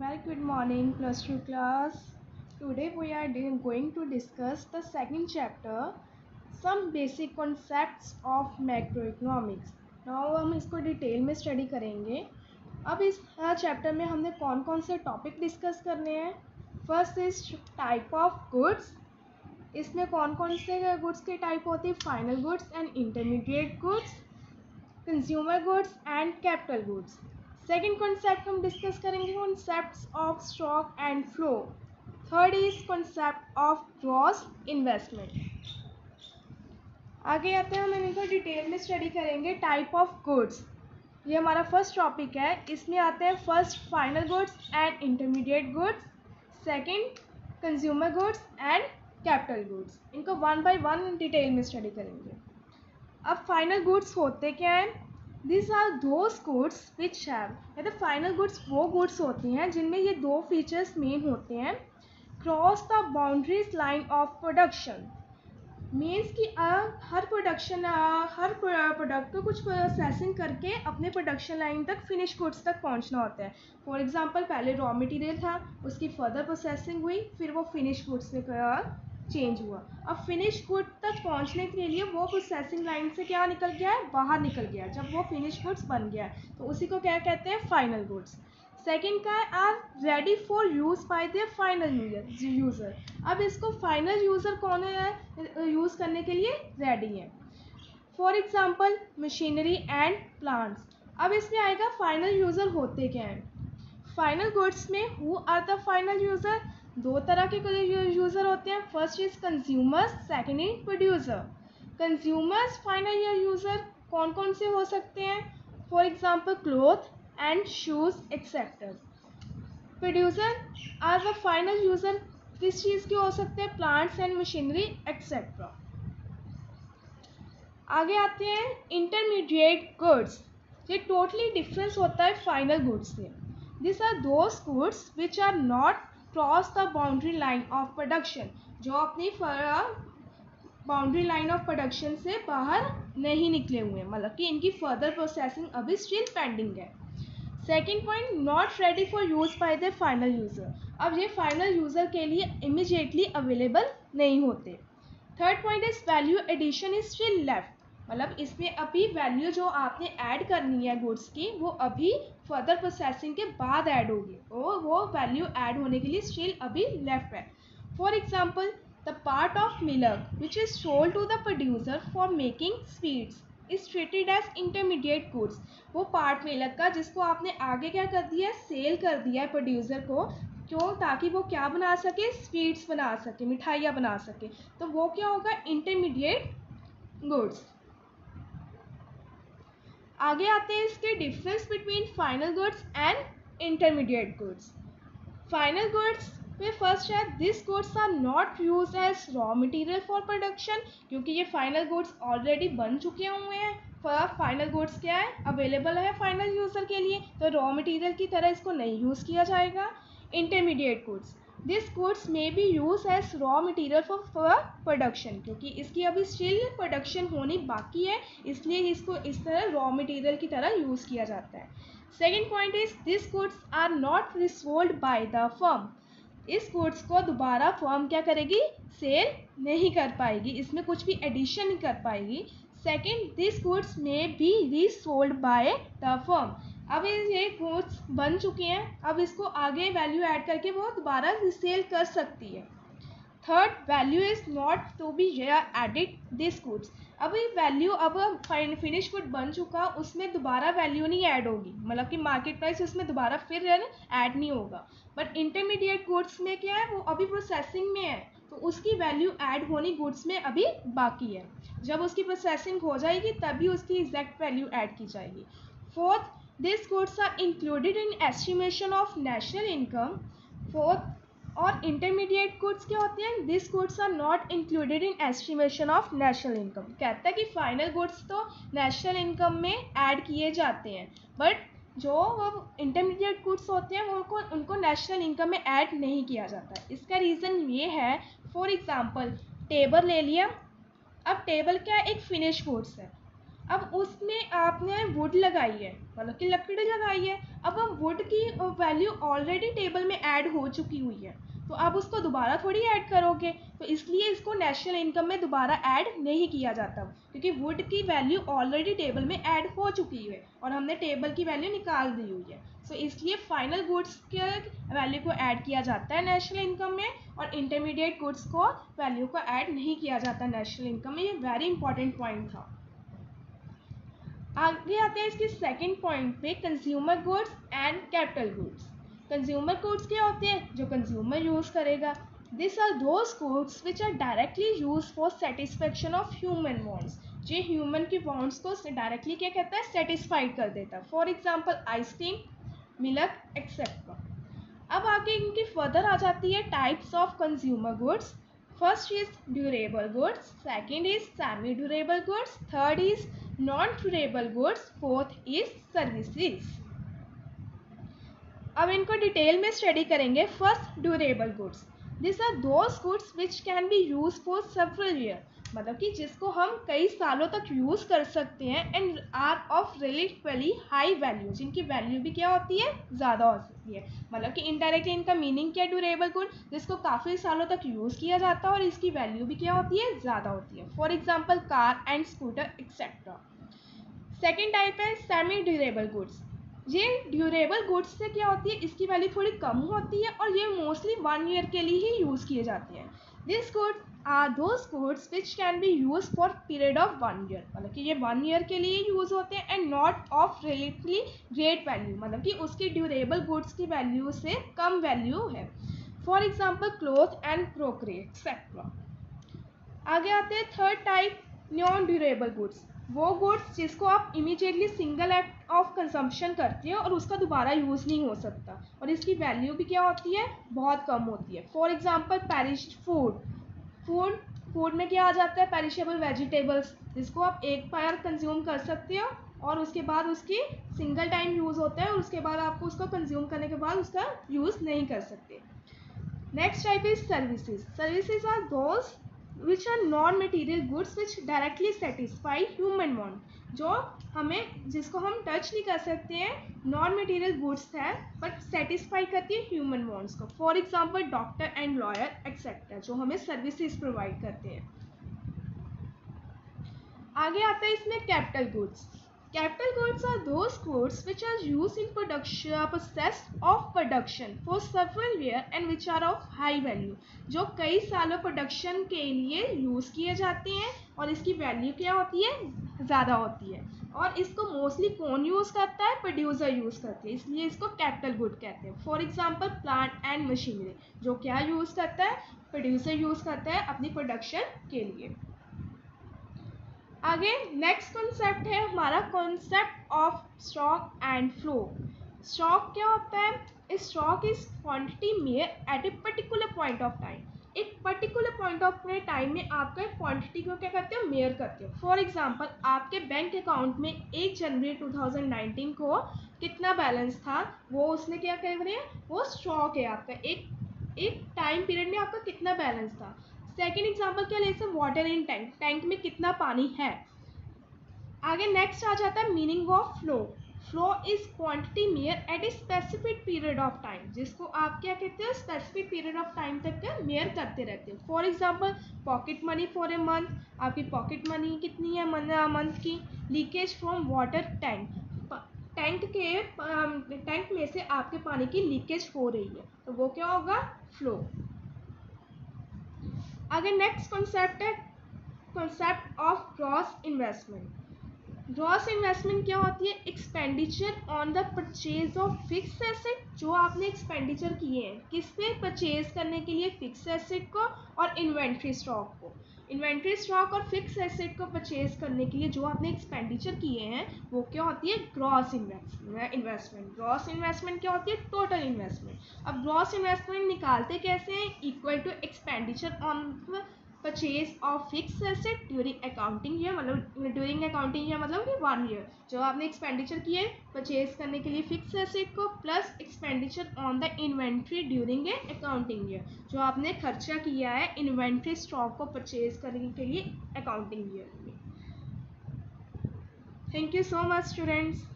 Very good morning, plus two class. Today we are going to discuss the second chapter, some basic concepts of macroeconomics. Now हम इसको detail में study करेंगे। अब इस हर chapter में हमने कौन कौन से टॉपिक डिस्कस करने हैं? First is type of goods इसमें कौन कौन से गुड्स के टाइप होती? है final goods and intermediate goods consumer goods and capital goods second concept हम डिस्कस करेंगे concept of stock and flow third is concept of gross investment आगे आते हैं, हम इनको डिटेल में स्टडी करेंगे. टाइप ऑफ़ गुड्स ये हमारा फ़र्स्ट टॉपिक है. इसमें आते हैं first final goods and intermediate goods second consumer goods and capital goods इनको वन बाय वन डिटेल में स्टडी करेंगे. अब फाइनल गुड्स होते क्या हैं? This are those goods which have कहते फाइनल गुड्स वो गुड्स होती हैं जिनमें ये दो फीचर्स मेन होते हैं। Cross the boundaries line of production means कि हर प्रोडक्शन हर प्रोडक्ट को कुछ प्रोसेसिंग करके अपने प्रोडक्शन लाइन तक फिनिश गुड्स तक पहुँचना होता है। फॉर एग्जांपल पहले रॉ मटेरियल था, उसकी फर्दर प्रोसेसिंग हुई, फिर वो फिनिश गुड्स में चेंज हुआ। अब फिनिश गुड तक पहुँचने के लिए वो प्रोसेसिंग लाइन से क्या निकल गया है? बाहर निकल गया जब वो फिनिश गुड्स बन गया तो उसी को क्या कहते हैं? फाइनल गुड्स सेकेंड का है are ready for use by the final user अब इसको फाइनल यूज़र कौन है यूज़ करने के लिए? रेडी है। For example machinery and plants अब इसमें आएगा फाइनल यूज़र होते क्या हैं? फाइनल गुड्स में who are the final user दो तरह के यूज़र होते हैं. First is consumers second is producer consumers final user कौन कौन से हो सकते हैं? For example cloth and shoes acceptor producer are a final user किस चीज़ के हो सकते हैं? प्लांट्स एंड मशीनरी एक्सेट्रा आगे आते हैं. इंटरमीडिएट गुड्स ये टोटली डिफरेंस होता है फाइनल गुड्स से. This are those goods which are not cross the boundary line of production जो अपनी बाउंड्री लाइन ऑफ़ प्रोडक्शन से बाहर नहीं निकले हुए मतलब कि इनकी फर्दर प्रोसेसिंग अभी स्टिल पेंडिंग है। Second point not ready for use by the final user अब ये फाइनल यूज़र के लिए इमिजिएटली अवेलेबल नहीं होते। Third point is value addition is still left मतलब इसमें अभी वैल्यू जो आपने ऐड करनी है गुड्स की, वो अभी फर्दर प्रोसेसिंग के बाद ऐड होगी। और वो वैल्यू ऐड होने के लिए स्टिल अभी लेफ़्ट है। For example the part of milk which is sold to the producer for making sweets is treated as intermediate goods वो पार्ट मिलक का जिसको आपने आगे क्या कर दिया है? सेल कर दिया है प्रोड्यूसर को, क्यों? ताकि वो क्या बना सके? स्वीट्स बना सके, मिठाइयाँ बना सके। तो वो क्या होगा? इंटरमीडिएट गुड्स आगे आते हैं इसके difference between final goods and intermediate goods final goods में फ़र्स्ट है this goods are not use as raw material for production क्योंकि ये फाइनल गुड्स ऑलरेडी बन चुके हुए हैं। फाइनल गुड्स क्या है? अवेलेबल है फाइनल यूज़र के लिए तो रॉ मटेरियल की तरह इसको नहीं यूज़ किया जाएगा। Intermediate goods this goods may be use as raw material for production क्योंकि इसकी अभी स्टिल प्रोडक्शन होनी बाकी है, इसलिए इसको इस तरह रॉ मटेरियल की तरह यूज़ किया जाता है। Second point is this goods are not resold by the firm इस गुड्स को दोबारा फर्म क्या करेगी? सेल नहीं कर पाएगी। इसमें कुछ भी एडिशन नहीं कर पाएगी। Second this goods may be resold by the firm अब ये गुड्स बन चुके हैं। अब इसको आगे वैल्यू ऐड करके वो दोबारा रिसेल कर सकती है। Third value is not to be added this goods अब ये वैल्यू अब फिनिश गुड बन चुका, उसमें दोबारा वैल्यू नहीं ऐड होगी। मतलब कि मार्केट प्राइस उसमें दोबारा फिर ऐड नहीं होगा। बट इंटरमीडिएट गुड्स में क्या है, वो अभी प्रोसेसिंग में है। तो उसकी वैल्यू ऐड होनी गुड्स में अभी बाकी है। जब उसकी प्रोसेसिंग हो जाएगी, तभी उसकी एग्जैक्ट वैल्यू ऐड की जाएगी। Fourth These goods are included in estimation of national income. Fourth, और इंटरमीडिएट गुड्स क्या होते हैं? This goods are not included in estimation of national income कहता है कि फाइनल गुड्स तो नेशनल इनकम में ऐड किए जाते हैं बट जो इंटरमीडिएट गुड्स होते हैं उनको उनको नेशनल इनकम में ऐड नहीं किया जाता इसका रीज़न ये है फॉर एग्ज़ाम्पल टेबल ले लिया। अब टेबल क्या एक फिनिश गुड्स है। अब उसमें आपने वुड लगाई है मतलब कि लकड़ी लगाई है अब हम वुड की वैल्यू ऑलरेडी टेबल में ऐड हो चुकी हुई है। तो आप उसको दोबारा थोड़ी ऐड करोगे तो इसलिए इसको नेशनल इनकम में दोबारा ऐड नहीं किया जाता क्योंकि वुड की वैल्यू ऑलरेडी टेबल में ऐड हो चुकी है और हमने टेबल की वैल्यू निकाल दी हुई है। सो so, इसलिए फाइनल गुड्स के वैल्यू को ऐड किया जाता है नेशनल इनकम में और इंटरमीडिएट गुड्स को वैल्यू को ऐड नहीं किया जाता नेशनल इनकम में। ये वेरी इंपॉर्टेंट पॉइंट था। आगे आते हैं इसके सेकंड पॉइंट पे consumer goods and capital goods consumer goods क्या होते हैं? जो कंज्यूमर यूज़ करेगा। This are those goods which are directly use for satisfaction of human wants जो ह्यूमन की वॉन्ट्स को डायरेक्टली क्या कहता है? सेटिस्फाइड कर देता है। For example ice cream milk etcetera अब आगे इनकी फर्दर आ जाती है types of consumer goods first is durable goods second is semi durable goods third is durable goods fourth is services अब इनको डिटेल में स्टडी करेंगे first durable goods this are those goods which can be use for several year मतलब कि जिसको हम कई सालों तक यूज़ कर सकते हैं and are of relatively high value जिनकी वैल्यू भी क्या होती है? ज़्यादा हो सकती है। मतलब कि इनडायरेक्टली इनका मीनिंग क्या ड्यूरेबल गुड जिसको काफ़ी सालों तक यूज़ किया जाता है और इसकी वैल्यू भी क्या होती है? ज़्यादा होती है। For example car and scooter etcetera second type है सेमी ड्यूरेबल गुड्स ये ड्यूरेबल गुड्स से क्या होती है? इसकी वैल्यू थोड़ी कम होती है और ये मोस्टली वन ईयर के लिए ही यूज़ किए जाते हैं। This goods are those goods which can be use for period of one year मतलब कि ये वन ईयर के लिए यूज़ होते हैं and not of relatively great value मतलब कि उसकी ड्यूरेबल गुड्स की वैल्यू से कम वैल्यू है. For example cloth and crockery etcetera आगे आते हैं third type non durable goods वो गुड्स जिसको आप immediately single act of consumption करते हो और उसका दोबारा यूज़ नहीं हो सकता। और इसकी वैल्यू भी क्या होती है? बहुत कम होती है। For example perish food food food में क्या आ जाता है? पेरिशेबल वेजिटेबल्स जिसको आप एक बार कंज्यूम कर सकते हो और उसके बाद उसकी सिंगल टाइम यूज़ होता है और उसके बाद आपको उसको कंज्यूम करने के बाद उसका यूज़ नहीं कर सकते। Next type is services services are those which are non material goods which directly satisfy human want जो हमें, जिसको हम टच नहीं कर सकते हैं नॉन मटीरियल गुड्स है बट सेटिस्फाई करती है ह्यूमन वॉन्ट्स को। For example doctor and lawyer etcetera जो हमें सर्विसेज़ प्रोवाइड करते हैं। आगे आता है इसमें capital goods Capital goods are those goods which are used in production process of production for several years and which are of high value, जो कई सालों प्रोडक्शन के लिए यूज़ किए जाते हैं और इसकी वैल्यू क्या होती है? ज़्यादा होती है। और इसको मोस्टली कौन यूज़ करता है? प्रोड्यूसर यूज़ करते हैं। इसलिए इसको कैपिटल गुड कहते हैं। For example plant and machinery जो क्या यूज़ करता है? प्रोड्यूसर यूज़ करता है अपनी प्रोडक्शन के लिए। आगे नेक्स्ट कॉन्सेप्ट है हमारा concept of stock and flow stock क्या होता है? Stock is quantity measure at a particular point of time एक पर्टिकुलर पॉइंट ऑफ़ टाइम में आपका एक क्वांटिटी को क्या करते हो? मेयर करते हो. फॉर एग्जांपल आपके बैंक अकाउंट में एक जनवरी 2019 को कितना बैलेंस था? वो उसने क्या कर रहे हैं वो स्टॉक है आपका. एक एक टाइम पीरियड में आपका कितना बैलेंस था? सेकेंड एग्ज़ाम्पल क्या ले सकते वाटर इन टैंक टैंक में कितना पानी है? आगे नेक्स्ट आ जाता है meaning of flow flow is quantity measure at a specific period of time जिसको आप क्या कहते हो? स्पेसिफिक पीरियड ऑफ़ टाइम तक मेयर करते रहते हो. For example pocket money for a month आपकी पॉकेट मनी कितनी है मंथ की? Leakage from water tank tank के टैंक में से आपके पानी की लीकेज हो रही है. तो वो क्या होगा? फ्लो आगे नेक्स्ट कॉन्सेप्ट है concept of gross investment gross investment क्या होती है? Expenditure on the purchase of fix asset जो आपने एक्सपेंडिचर किए हैं किस पे परचेज करने के लिए फिक्स एसेट को और इन्वेंट्री स्टॉक को? इन्वेंट्री स्टॉक और फिक्स एसेट को परचेज करने के लिए जो आपने एक्सपेंडिचर किए हैं, वो क्या होती है? Gross investment. ग्रॉस इन्वेस्टमेंट क्या होती है? Total investment. अब ग्रॉस इन्वेस्टमेंट निकालते कैसे हैं? Equal to expenditure on purchase of fix asset during accounting year मतलब ड्यूरिंग अकाउंटिंग ईयर मतलब कि वन ईयर जो आपने एक्सपेंडिचर किए परचेज करने के लिए फिक्स एसेट को plus expenditure on the inventory during a accounting year जो आपने खर्चा किया है इन्वेंट्री स्टॉक को परचेज करने के लिए अकाउंटिंग ईयर में. Thank you so much students